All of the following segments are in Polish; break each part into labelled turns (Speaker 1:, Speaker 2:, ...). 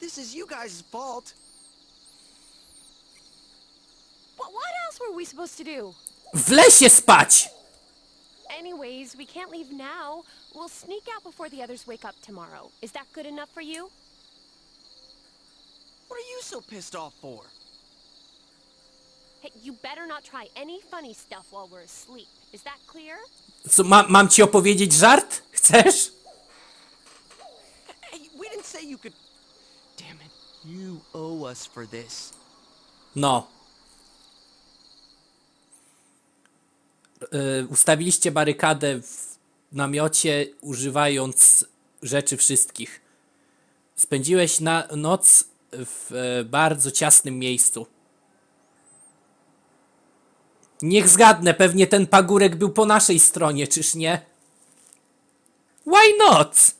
Speaker 1: This is you guys' fault.
Speaker 2: What, what else were we supposed to do?
Speaker 3: W lesie spać!
Speaker 2: Anyways, we can't leave now. We'll sneak out before the others wake up tomorrow. Is that good enough for you?
Speaker 1: What are you so pissed off for?
Speaker 2: Hey, you better not try any funny stuff while we're asleep. Is that clear?
Speaker 3: Co, ma, mam ci opowiedzieć żart? Chcesz?
Speaker 1: Hey, we didn't say you could... Damn it. You owe us for this.
Speaker 3: No. Y, ustawiliście barykadę w namiocie, używając rzeczy wszystkich. Spędziłeś na noc w e, bardzo ciasnym miejscu. Niech zgadnę, pewnie ten pagórek był po naszej stronie, czyż nie? Why not?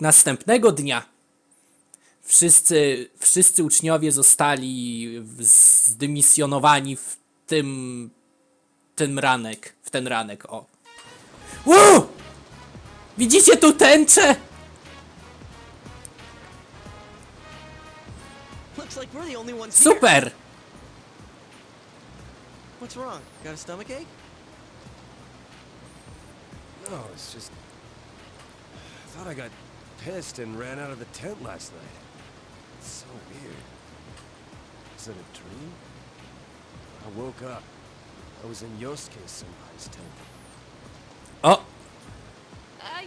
Speaker 3: Następnego dnia wszyscy, wszyscy uczniowie zostali zdymisjonowani w tym, tym ranek, w ten ranek, o. Uu! Widzicie tu tęczę? Super!
Speaker 1: What's wrong? Got a stomach ache?
Speaker 4: No, it's just... I thought I got pissed and ran out of the tent last night. It's so weird. Is it a dream? I woke up. I was in Yosuke Senpai's tent.
Speaker 3: O, oh.
Speaker 2: I,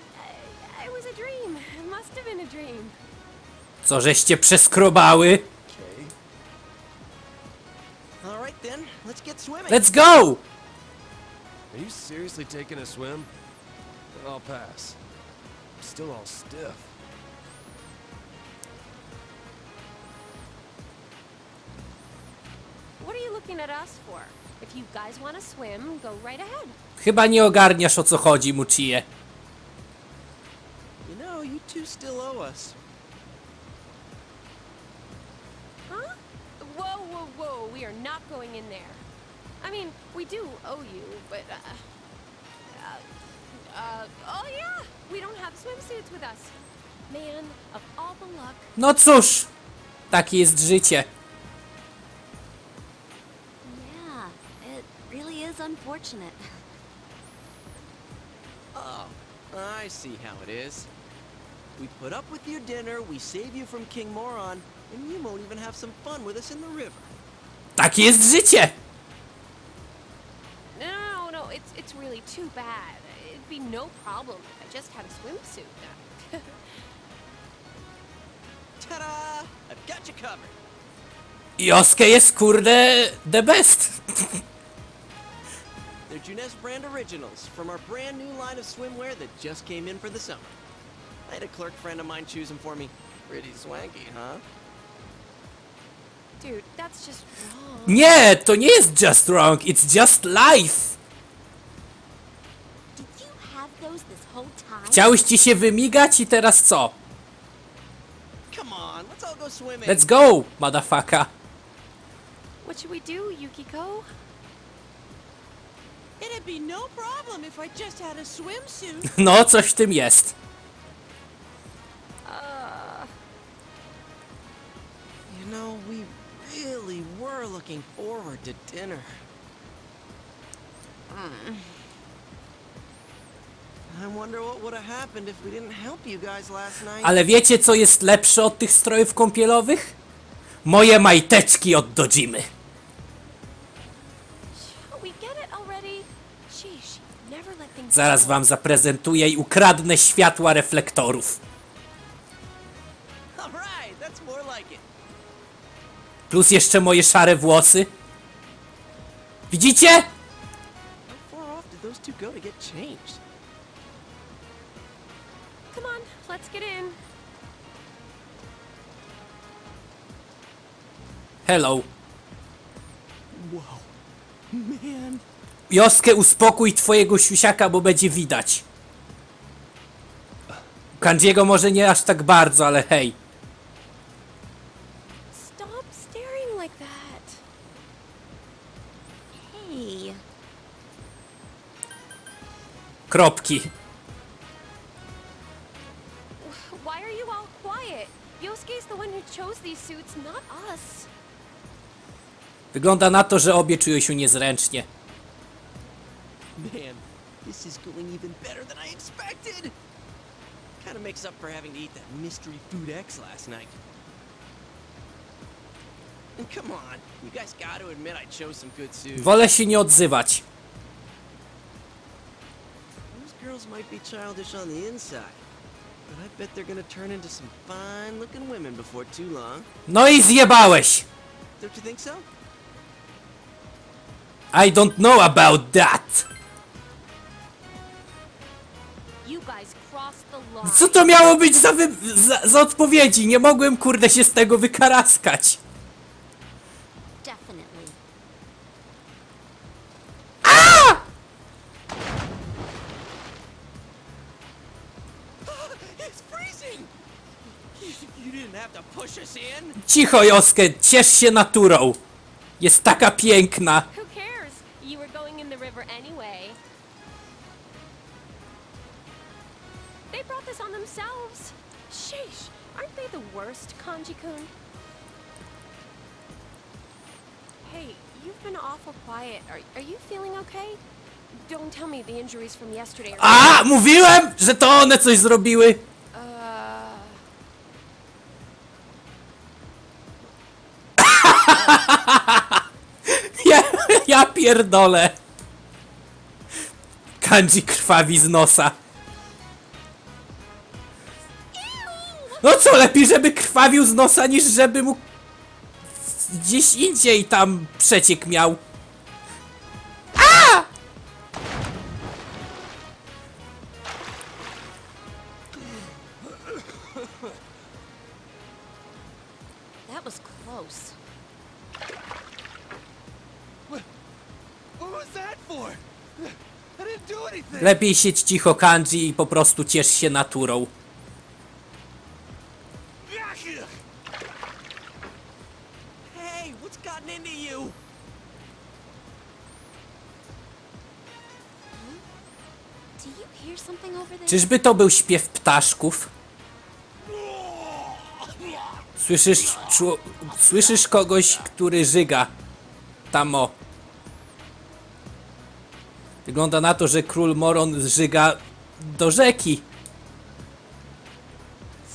Speaker 2: I, it was a dream. It must have been a dream.
Speaker 3: co żeście przeskrobały?
Speaker 4: Okay.
Speaker 1: All right then, let's get swimming.
Speaker 3: Let's go!
Speaker 4: Are you seriously taking a swim? I'll pass. I'm still all stiff.
Speaker 3: Chyba nie ogarniasz o co chodzi, Muchie.
Speaker 1: You know, you two still owe us.
Speaker 2: Huh? Whoa, whoa, whoa. We are not going in there. I mean, we do owe you, but, uh. Uh, uh oh yeah! We don't have swimsuits with us. Man, of all the luck.
Speaker 3: No cóż, takie jest życie.
Speaker 5: Unfortunate.
Speaker 1: Oh, I see how it is. We put up with your dinner, we save you from King Moron, and you won't even have some fun with us in the river.
Speaker 3: Takie jest życie!
Speaker 2: No, no, no, it's, it's really too bad. It'd be no problem if I just had a swimsuit.
Speaker 1: Ta-da! I've got you covered.
Speaker 3: Josuke jest kurde the best.
Speaker 1: They're Junes brand originals from our brand new line of swimwear that just came in for the summer. I had a clerk friend of mine choose them for me. Pretty swanky, huh?
Speaker 2: Dude, that's just wrong.
Speaker 3: Nie, to nie jest just wrong, it's just life.
Speaker 5: Did you have those this whole time?
Speaker 3: Chciałeś ci się wymigać i teraz co?
Speaker 1: Come on, let's all go swimming.
Speaker 3: Let's go, motherfucker.
Speaker 2: What should we do, Yukiko?
Speaker 6: It'd be no problem if I just had a swimsuit.
Speaker 3: No, coś w tym jest.
Speaker 1: You know, we really were looking forward to dinner. I wonder what would have happened if we didn't help you guys last night.
Speaker 3: Ale wiecie, co jest lepsze od tych strojów kąpielowych? Moje majteczki od Dojimy. Zaraz wam zaprezentuję i ukradnę światła reflektorów. Plus jeszcze moje szare włosy. Widzicie? Hello.
Speaker 1: Whoa. Man.
Speaker 3: Joskę, uspokój twojego siusiaka, bo będzie widać. Kandziego może nie aż tak bardzo, ale hej.
Speaker 2: Stop staring like that.
Speaker 5: Hey,
Speaker 3: Kropki.
Speaker 2: Why are you all quiet? Yosuke's the one who chose these suits, not us.
Speaker 3: Wygląda na to, że obie czują się niezręcznie.
Speaker 1: This is going even better than I expected. Kind of makes up for having to eat that mystery food X last night. And come on, you guys got to admit I chose some good suits.
Speaker 3: Wolę się nie odzywać.
Speaker 1: Those girls might be childish on the inside, but I bet they're gonna turn into some fine-looking women before too long.
Speaker 3: No i zjebałeś!
Speaker 1: Don't you think so?
Speaker 3: I don't know about that! Co to miało być za, wy... za, za odpowiedzi? Nie mogłem kurde się z tego wykaraskać. Cicho, Joskę, ciesz się naturą. Jest taka piękna.
Speaker 2: Who cares? You were going in the river anyway. The worst, Kanji-kun? Hey, you've been awful quiet. Are, are you feeling okay? Don't tell me the injuries from yesterday are...
Speaker 3: A, mówiłem, że to one coś zrobiły. Ja, ja pierdolę. Kanji krwawi z nosa. No co, lepiej żeby krwawił z nosa, niż żeby mu gdzieś indziej tam przeciek miał.
Speaker 5: That was close.
Speaker 4: What was that for? I didn't do anything.
Speaker 3: Lepiej siedź cicho, Kanji, i po prostu ciesz się naturą. Czyżby to był śpiew ptaszków? Słyszysz, słyszysz kogoś, który żyga. Tam o. Wygląda na to, że król Moron żyga do rzeki.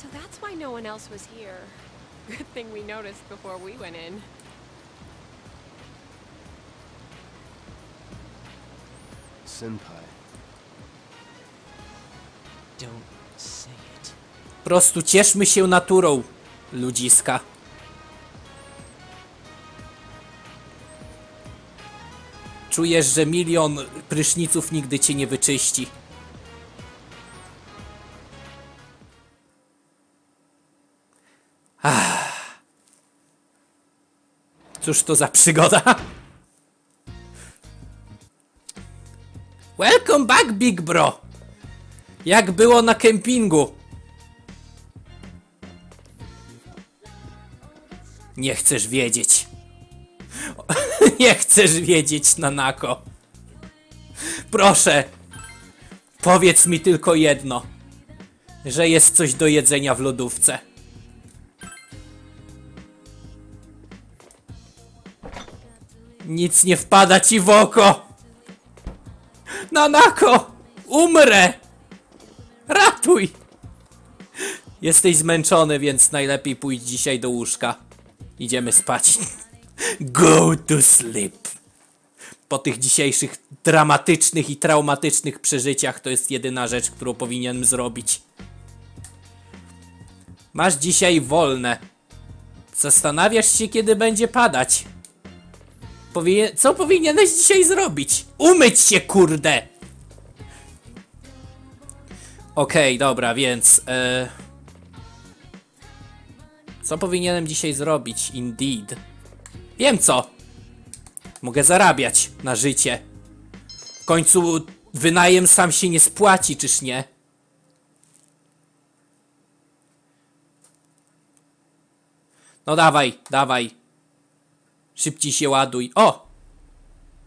Speaker 2: so that's why no one else was here. Good thing we noticed before we went in.
Speaker 4: Senpai.
Speaker 3: Po prostu cieszmy się naturą, ludziska. Czujesz, że milion pryszniców nigdy cię nie wyczyści. Ach. Cóż to za przygoda? Welcome back, Big Bro! Jak było na kempingu? Nie chcesz wiedzieć. Nie chcesz wiedzieć, Nanako. Proszę, powiedz mi tylko jedno. Że jest coś do jedzenia w lodówce. Nic nie wpada ci w oko. Nanako, umrę. Ratuj. Jesteś zmęczony, więc najlepiej pójdź dzisiaj do łóżka. Idziemy spać. Go to sleep. Po tych dzisiejszych dramatycznych i traumatycznych przeżyciach to jest jedyna rzecz, którą powinienem zrobić. Masz dzisiaj wolne. Zastanawiasz się, kiedy będzie padać. Co powinieneś dzisiaj zrobić? Umyć się, kurde! Okej, dobra, więc... E... Co powinienem dzisiaj zrobić? Indeed. Wiem co! Mogę zarabiać na życie. W końcu wynajem sam się nie spłaci, czyż nie? No dawaj, dawaj. Szybciej się ładuj. O!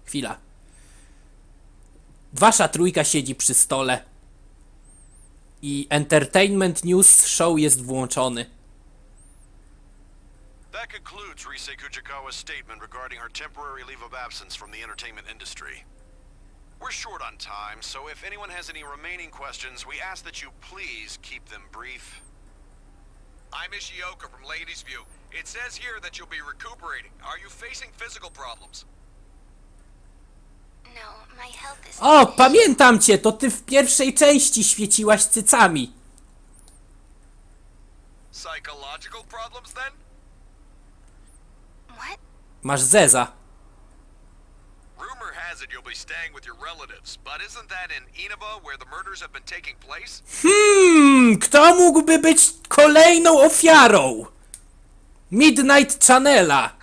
Speaker 3: Chwila. Wasza trójka siedzi przy stole. I Entertainment News Show jest włączony.
Speaker 7: That concludes Rise Kujikawa's statement regarding her temporary leave of absence from the entertainment industry. We're short on time, so if anyone has any remaining questions, we ask that you please keep them brief.
Speaker 8: I'm Ishioka from Ladies View. It says here that you'll be recuperating. Are you facing physical problems?
Speaker 3: O, pamiętam cię, to ty w pierwszej części świeciłaś cycami. Masz zeza. Hmm, kto mógłby być kolejną ofiarą? Midnight Channela.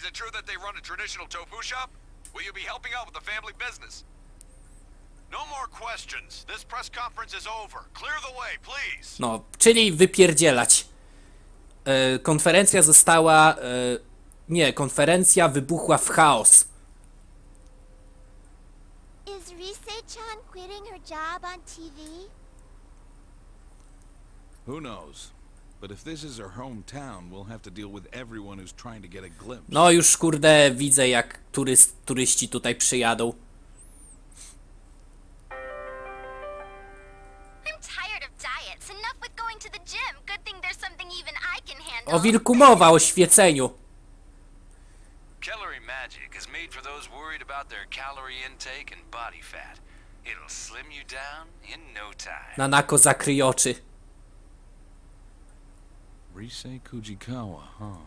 Speaker 8: Is it true that they run a traditional tofu shop? Will you be helping out with the family business?
Speaker 7: No more questions. This press conference is over. Clear the way, please.
Speaker 3: No, czyli wypierdzielać. E, konferencja została. E, nie, konferencja wybuchła w chaos.
Speaker 9: Is Rise-chan quitting her job on TV?
Speaker 10: Who knows? But if this is her hometown, we'll have to deal with everyone who's trying to get a glimpse.
Speaker 3: No już kurde widzę jak turyst, turyści tutaj przyjadą.
Speaker 9: I'm tired of diets. Enough with going to the gym. Good thing there's something even I can handle.
Speaker 3: O wilku mowa, o świeceniu.
Speaker 11: Calorie Magic is made for those worried about their calorie intake and body fat. It'll slim you down in no time.
Speaker 3: Nanako zakryj oczy.
Speaker 10: Risei Kujikawa, huh?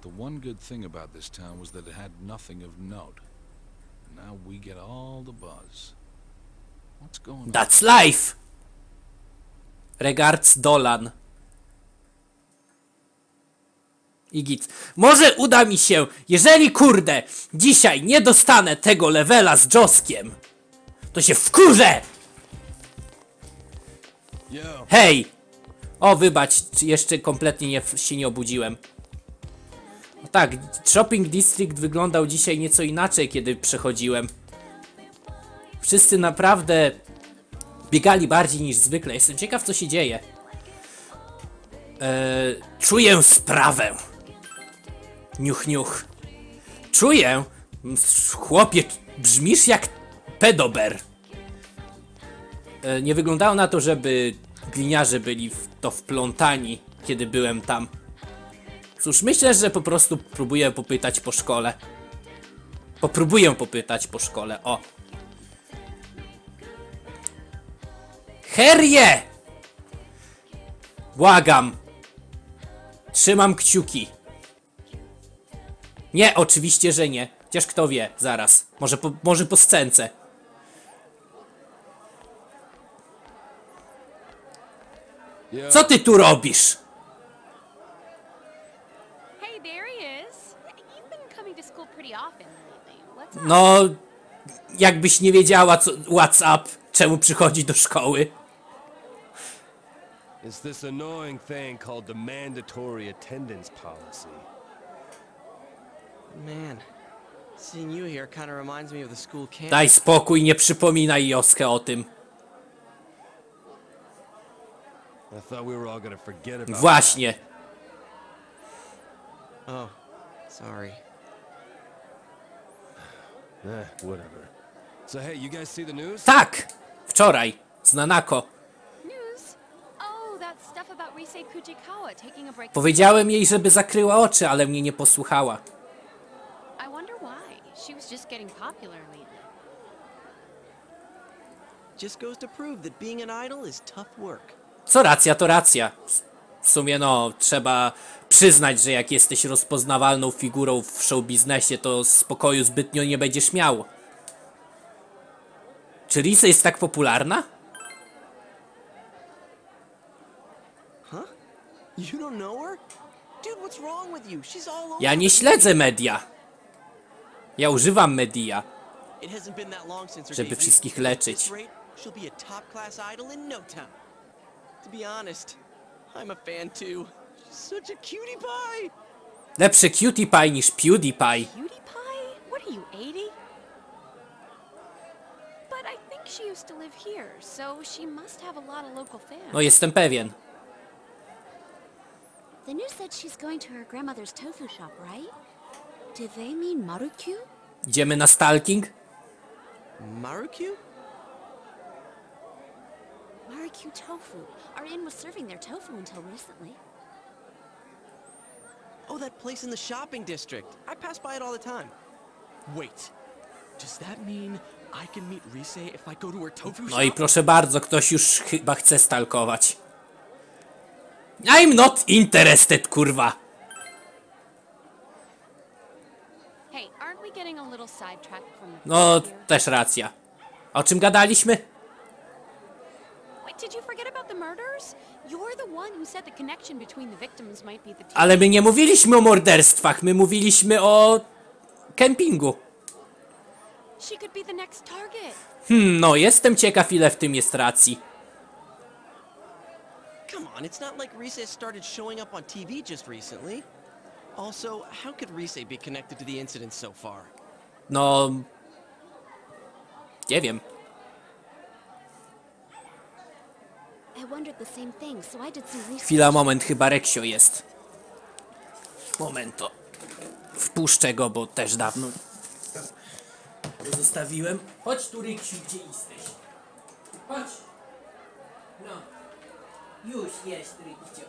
Speaker 10: The one good thing about this town was that it had nothing of note. Now we get all the buzz. What's going on?
Speaker 3: That's life! Regards Dolan. I git. Może uda mi się, jeżeli kurde, dzisiaj nie dostanę tego levela z Joskiem, to się wkurzę! Hej! O, wybacz, jeszcze kompletnie nie, się nie obudziłem. No tak, Shopping District wyglądał dzisiaj nieco inaczej, kiedy przechodziłem. Wszyscy naprawdę biegali bardziej niż zwykle. Jestem ciekaw, co się dzieje. Eee, czuję sprawę. Niuch, niuch. Czuję. Chłopie, brzmisz jak pedober. E, nie wyglądało na to, żeby gliniarze byli w to wplątani, kiedy byłem tam. Cóż, myślę, że po prostu próbuję popytać po szkole. Popróbuję popytać po szkole, o. Herje! Błagam. Trzymam kciuki. Nie, oczywiście, że nie. Chociaż kto wie, zaraz. Może po, może po scence. Co ty tu robisz? No, jakbyś nie wiedziała, co WhatsApp, czemu przychodzi do szkoły.
Speaker 4: It's this annoying thing called the mandatory attendance policy.
Speaker 1: Man, seeing you here kind of reminds me of the school camp.
Speaker 3: Daj spokój, nie przypominaj Joskę o tym.
Speaker 4: I thought we were all gonna forget about
Speaker 3: Właśnie.
Speaker 1: Oh, sorry.
Speaker 4: Eh, whatever. So hey, you guys see the news?
Speaker 3: Tak! Wczoraj. Z Nanako.
Speaker 2: News? Oh, that stuff about Rise Kujikawa taking a break.
Speaker 3: Powiedziałem jej, żeby zakryła oczy, ale mnie nie posłuchała.
Speaker 2: I wonder why. She was just getting popular lately.
Speaker 1: Just goes to prove that being an idol is tough work.
Speaker 3: Co racja, to racja. W sumie no, trzeba przyznać, że jak jesteś rozpoznawalną figurą w showbiznesie, to spokoju zbytnio nie będziesz miał. Czy Risa jest tak popularna? Ja nie śledzę media. Ja używam media. Żeby wszystkich leczyć.
Speaker 1: To be honest, I'm a fan too. She's such a cutie pie.
Speaker 3: Lepsze cutie pie niż PewDiePie.
Speaker 2: PewDiePie? What are you, 80? But I think she used to live here, so she must have a lot of local fans.
Speaker 3: No jestem pewien.
Speaker 5: The news said she's going to her grandmother's tofu shop, right? Do they mean Marukyu?
Speaker 3: Idziemy na stalking?
Speaker 1: Marukyu?
Speaker 5: Marukyu tofu. Our inn was serving their tofu until recently.
Speaker 1: Oh, that place in the shopping district. I pass by it all the time. Wait, does that mean I can meet Rise if I go to her tofu
Speaker 3: No i
Speaker 1: shop?
Speaker 3: proszę bardzo, ktoś już chyba chce stalkować. I'm not interested, kurwa.
Speaker 2: Hey, aren't we getting a little sidetracked from the
Speaker 3: No, też racja. O czym gadaliśmy? Ale my nie mówiliśmy o morderstwach, my mówiliśmy o kempingu.
Speaker 2: She could be the next target.
Speaker 3: Hmm, no, jestem ciekaw ile w tym jest racji.
Speaker 1: Come on, it's not like Rise started showing up on TV just recently. Also, how could Rise be connected to the incident so far?
Speaker 3: No... Nie wiem.
Speaker 5: I wondered the same thing, so I did some research.
Speaker 3: Chwila, moment, chyba Reksio jest. Momento. Wpuszczę go, bo też dawno zostawiłem. Chodź tu, Reksiu, gdzie jesteś? Chodź. No. Już jest, Reksio.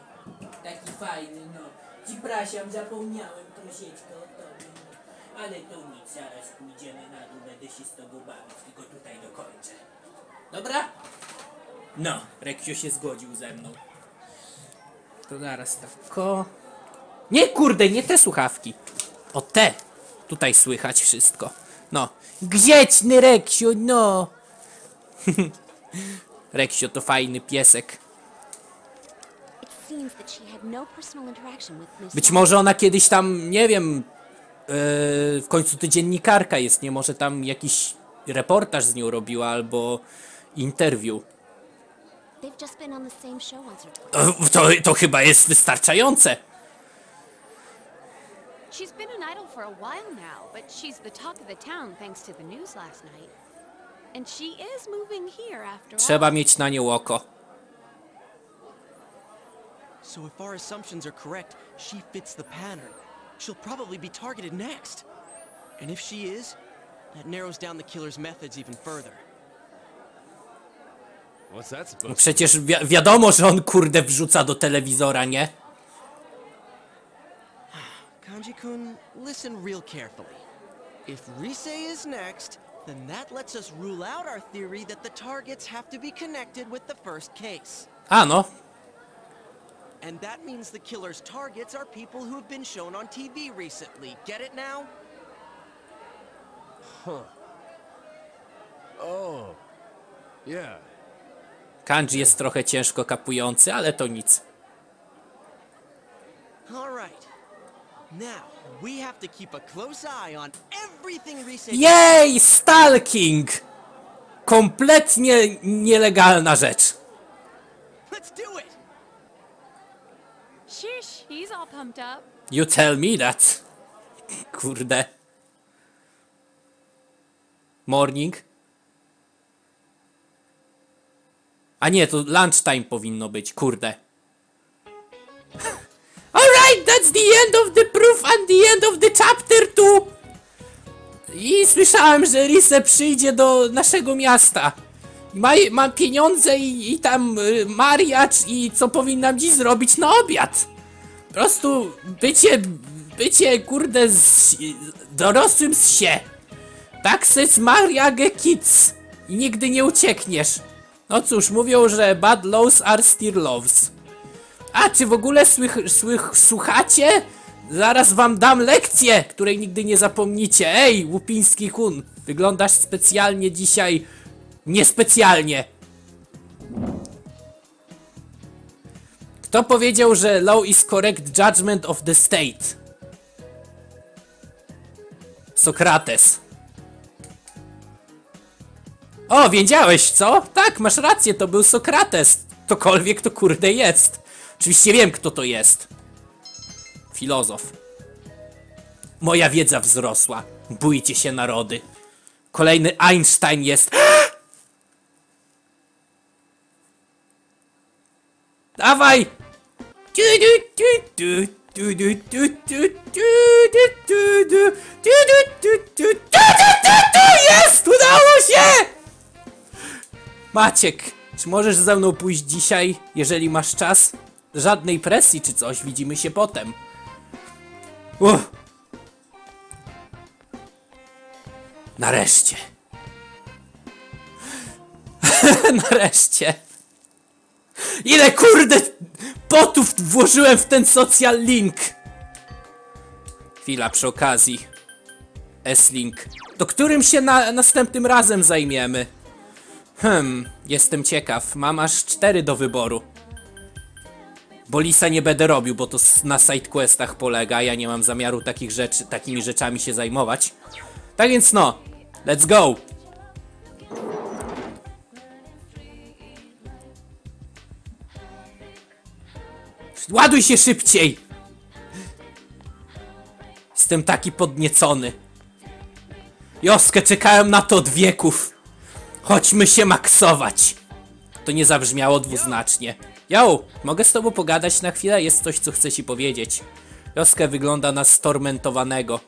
Speaker 3: Taki fajny, no. Przepraszam, zapomniałem troszeczkę o tobie. No. Ale to nic, zaraz pójdziemy na dół, będę się z tobą bawić, tylko tutaj dokończę. Dobra? No, Reksio się zgodził ze mną. To zaraz tak. Ko... Nie kurde, nie te słuchawki. O te. Tutaj słychać wszystko. No. Grzeczny Reksio, no. Reksio to fajny piesek. Być może ona kiedyś tam, nie wiem, yy, w końcu to dziennikarka jest, nie? Może tam jakiś reportaż z nią robiła albo interview.
Speaker 5: They've just been on the same show once or twice.
Speaker 3: To, to, to chyba jest wystarczające.
Speaker 2: She's been an idol for a while now, but she's the talk of the town thanks to the news last night. And she is moving here after
Speaker 3: Trzeba
Speaker 2: all.
Speaker 3: mieć na nią oko.
Speaker 1: So if our assumptions are correct, she fits the pattern. She'll probably be targeted next. And if she is, that narrows down the killer's methods even further.
Speaker 4: What's that
Speaker 3: No przecież wi wiadomo, że on kurde wrzuca do telewizora, nie?
Speaker 1: Kanji-kun, listen real carefully. If Rise is next, then that lets us rule out our theory that the targets have to be connected with the first case.
Speaker 3: A no,
Speaker 1: And that means the killer's targets are people who have been shown on TV recently. Get it now? Huh.
Speaker 4: Oh. Yeah.
Speaker 3: Kanji jest trochę ciężko kapujący, ale to nic. Jej, stalking! Kompletnie nielegalna rzecz.
Speaker 1: Let's do it!
Speaker 2: Shish, he's all pumped up.
Speaker 3: You tell me that. Kurde. Morning. A nie, to lunchtime powinno być, kurde. Alright, that's the end of the proof and the end of the chapter 2. I słyszałem, że Rise przyjdzie do naszego miasta. Ma, ma pieniądze i, i tam y, mariacz i co powinnam dziś zrobić na obiad. Po prostu bycie, bycie kurde z, dorosłym z się. Taxes Mariage Kids. I nigdy nie uciekniesz. No cóż, mówią, że bad laws are still loves. A, czy w ogóle słych, słych, słuchacie? Zaraz wam dam lekcję, której nigdy nie zapomnicie. Ej, Łupiński Kun, wyglądasz specjalnie dzisiaj niespecjalnie. Kto powiedział, że law is correct judgment of the state? Sokrates. O, wiedziałeś, co? Tak, masz rację, to był Sokrates. Ktokolwiek to kurde jest. Oczywiście wiem, kto to jest. Filozof. Moja wiedza wzrosła. Bójcie się narody. Kolejny Einstein jest. Dawaj! Jest! Udało się! Maciek, czy możesz ze mną pójść dzisiaj, jeżeli masz czas? Żadnej presji czy coś, widzimy się potem. Uff. Nareszcie. Nareszcie. Ile kurde potów włożyłem w ten social link. Chwila przy okazji. S-link. Do którym się na, następnym razem zajmiemy? Hmm, jestem ciekaw. Mam aż cztery do wyboru. Bolisa nie będę robił, bo to na sidequestach polega. Ja nie mam zamiaru takich rzeczy, takimi rzeczami się zajmować. Tak więc no, let's go! Ładuj się szybciej! Jestem taki podniecony. Joskę, czekałem na to od wieków. Chodźmy się maksować. To nie zabrzmiało dwuznacznie. Yo, mogę z tobą pogadać na chwilę? Jest coś, co chcę ci powiedzieć. Joskę wygląda na stormentowanego.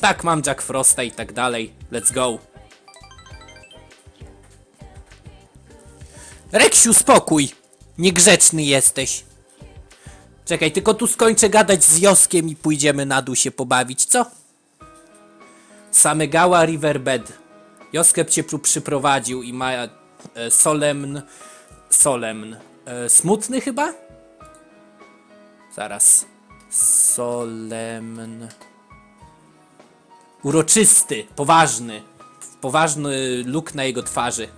Speaker 3: Tak, mam Jack Frosta i tak dalej. Let's go. Reksiu, spokój. Niegrzeczny jesteś. Czekaj, tylko tu skończę gadać z Joskiem i pójdziemy na dół się pobawić, co? Samegała Riverbed. Joskep cię tu przyprowadził i ma e, solemn... Solemn. E, smutny chyba? Zaraz. Solemn... Uroczysty, poważny. Poważny luk na jego twarzy.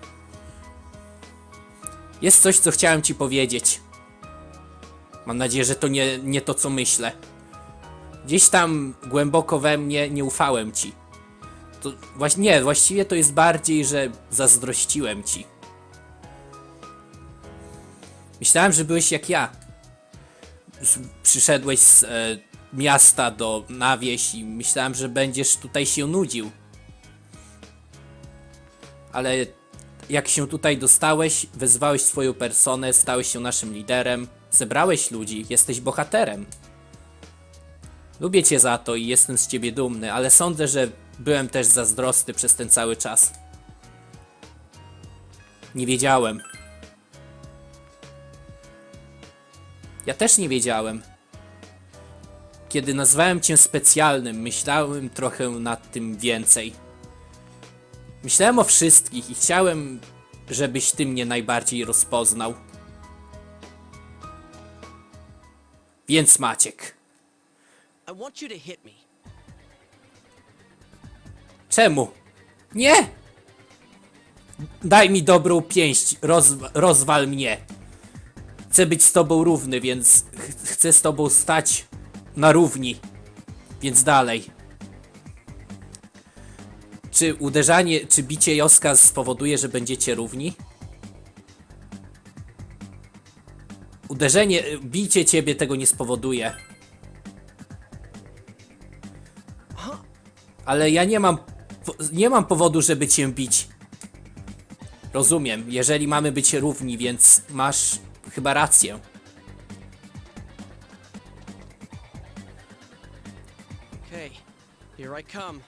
Speaker 3: Jest coś, co chciałem ci powiedzieć. Mam nadzieję, że to nie, nie to, co myślę. Gdzieś tam głęboko we mnie nie ufałem ci. To właśnie nie, właściwie to jest bardziej, że zazdrościłem ci. Myślałem, że byłeś jak ja. Przyszedłeś z e, miasta do na wieś i myślałem, że będziesz tutaj się nudził. Ale jak się tutaj dostałeś, wezwałeś swoją personę, stałeś się naszym liderem, zebrałeś ludzi, jesteś bohaterem. Lubię cię za to i jestem z ciebie dumny, ale sądzę, że byłem też zazdrosny przez ten cały czas. Nie wiedziałem. Ja też nie wiedziałem. Kiedy nazwałem cię specjalnym, myślałem trochę nad tym więcej. Myślałem o wszystkich i chciałem, żebyś ty mnie najbardziej rozpoznał. Więc Maciek,
Speaker 1: I want you to hit me.
Speaker 3: Czemu? Nie! Daj mi dobrą pięść, rozwa rozwal mnie. Chcę być z tobą równy, więc ch chcę z tobą stać na równi. Więc dalej. Czy uderzanie, czy bicie Joska spowoduje, że będziecie równi? Uderzenie, bicie ciebie tego nie spowoduje. Ale ja nie mam, nie mam powodu, żeby cię bić. Rozumiem, jeżeli mamy być równi, więc masz chyba rację.
Speaker 1: Okay, here I come.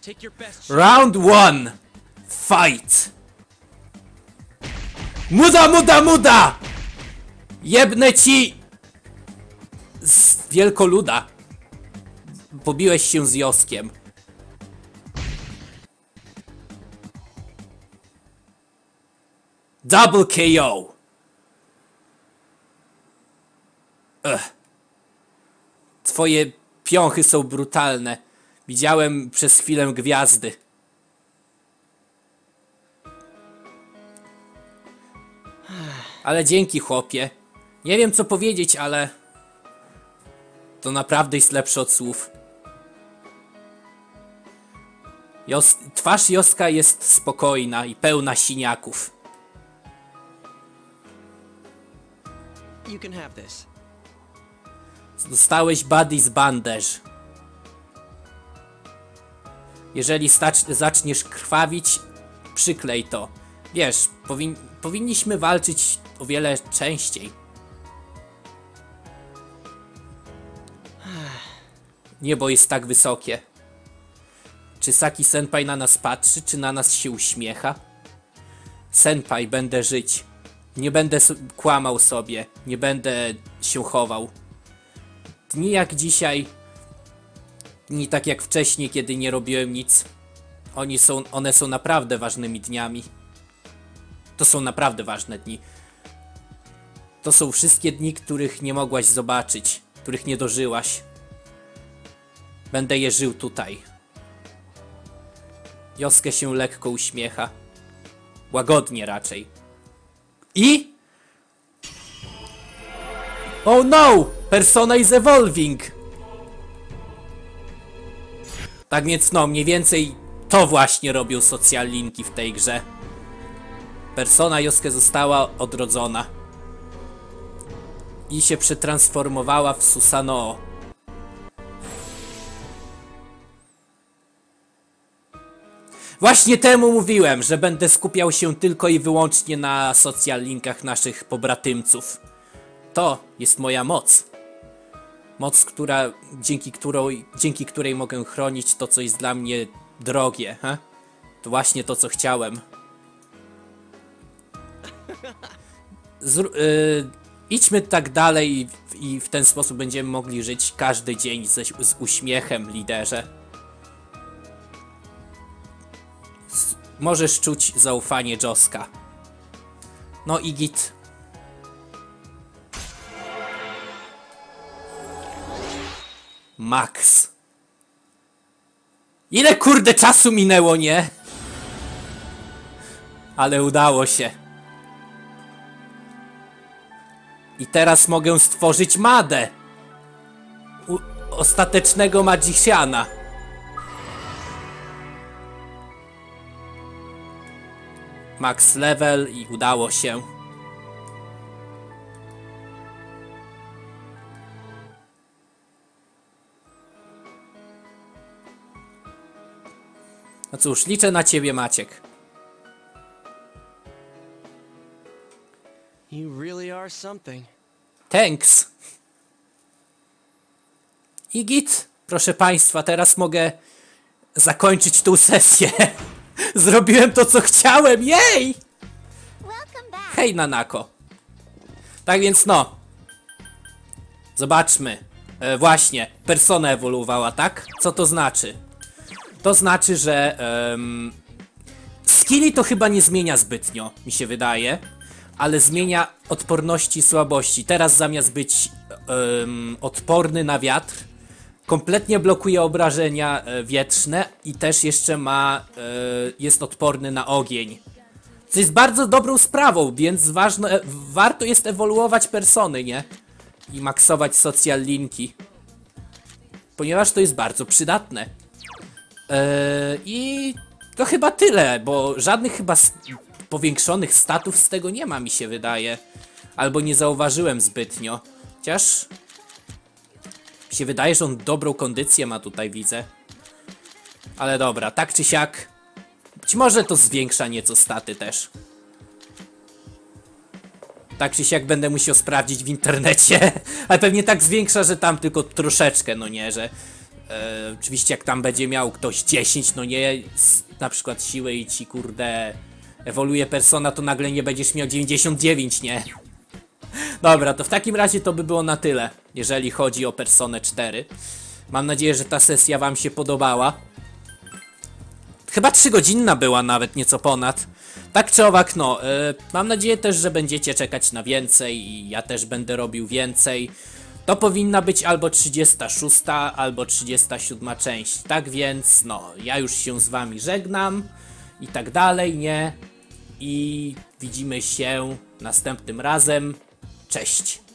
Speaker 1: Take your best.
Speaker 3: Round one. Fight. Muda, muda, muda! Jebnę ci z wielkoluda. Pobiłeś się z Joskiem. Double KO. Ugh. Twoje piąchy są brutalne. Widziałem przez chwilę gwiazdy. Ale dzięki, chłopie. Nie wiem, co powiedzieć, ale... To naprawdę jest lepsze od słów. Jos... Twarz Joska jest spokojna i pełna siniaków.
Speaker 1: You can have this.
Speaker 3: Dostałeś Buddy's Bandage. Jeżeli zaczniesz krwawić, przyklej to. Wiesz, powinniśmy walczyć o wiele częściej. Niebo jest tak wysokie. Czy Saki Senpai na nas patrzy, czy na nas się uśmiecha? Senpai, będę żyć. Nie będę kłamał sobie, nie będę się chował. Dni jak dzisiaj, dni tak jak wcześniej, kiedy nie robiłem nic. Oni są, one są naprawdę ważnymi dniami. To są naprawdę ważne dni. To są wszystkie dni, których nie mogłaś zobaczyć, których nie dożyłaś. Będę je żył tutaj. Joskę się lekko uśmiecha. Łagodnie raczej. I? Oh no! Persona is evolving! Tak więc no, mniej więcej to właśnie robią social linki w tej grze. Persona Josuke została odrodzona. I się przetransformowała w Susanoo. Właśnie temu mówiłem, że będę skupiał się tylko i wyłącznie na social linkach naszych pobratymców. To jest moja moc. Moc, która, dzięki, którą, dzięki której mogę chronić to, co jest dla mnie drogie. He? To właśnie to, co chciałem. Y, idźmy tak dalej i, i w ten sposób będziemy mogli żyć każdy dzień ze, z uśmiechem, liderze. Możesz czuć zaufanie Joska. No i git. Max. Ile kurde czasu minęło, nie? Ale udało się. I teraz mogę stworzyć Madę. U ostatecznego magiciana. Max level i udało się. No cóż, liczę na ciebie, Maciek.
Speaker 1: You really are something.
Speaker 3: Thanks. I git, proszę państwa, teraz mogę zakończyć tą sesję. Zrobiłem to, co chciałem, jej! Hej, Nanako. Tak więc no. Zobaczmy. E, właśnie, persona ewoluowała, tak? Co to znaczy? To znaczy, że em, skilli to chyba nie zmienia zbytnio, mi się wydaje, ale zmienia odporności i słabości. Teraz zamiast być odporny na wiatr, kompletnie blokuje obrażenia e, wietrzne i też jeszcze ma, e, jest odporny na ogień. Co jest bardzo dobrą sprawą, więc ważne, e, warto jest ewoluować persony, nie? I maksować social linki. Ponieważ to jest bardzo przydatne. I to chyba tyle, bo żadnych chyba powiększonych statów z tego nie ma, mi się wydaje. Albo nie zauważyłem zbytnio. Chociaż mi się wydaje, że on dobrą kondycję ma tutaj, widzę. Ale dobra, tak czy siak. Być może to zwiększa nieco staty też. Tak czy siak będę musiał sprawdzić w internecie. Ale pewnie tak zwiększa, że tam tylko troszeczkę, no nie, że. E, oczywiście jak tam będzie miał ktoś 10, no nie, na przykład siłę i ci kurde ewoluuje persona, to nagle nie będziesz miał 99, nie? Dobra, to w takim razie to by było na tyle, jeżeli chodzi o Personę 4. Mam nadzieję, że ta sesja wam się podobała. Chyba 3 godzinna była nawet, nieco ponad. Tak czy owak, no, e, mam nadzieję też, że będziecie czekać na więcej i ja też będę robił więcej. To powinna być albo 36, albo 37 część. Tak więc, no, ja już się z wami żegnam i tak dalej, nie? I widzimy się następnym razem. Cześć!